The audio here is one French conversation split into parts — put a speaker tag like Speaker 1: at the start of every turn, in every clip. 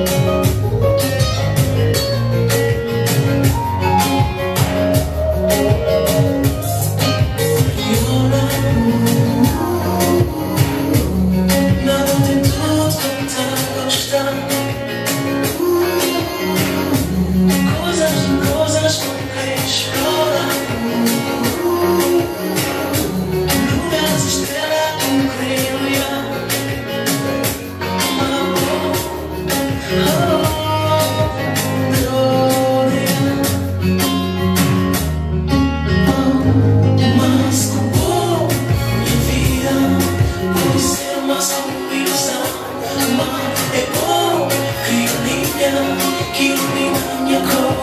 Speaker 1: Música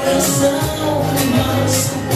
Speaker 1: coração,
Speaker 2: mas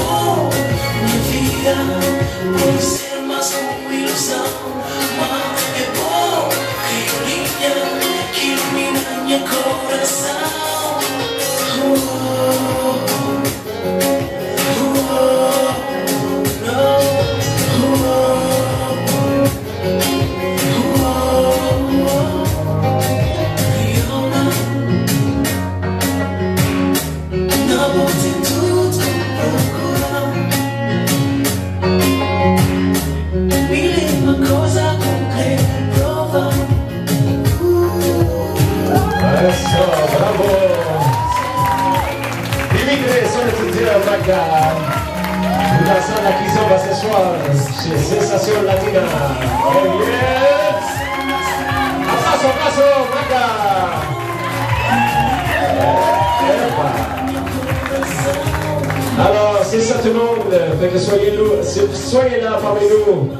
Speaker 2: a. Una sana qui s'en va ce soir chez Sensation Latina. Oh yes! Abrazo, abrazo, Maca! Alors, c'est ça tout le monde. Fait que soyez, soyez là parmi nous.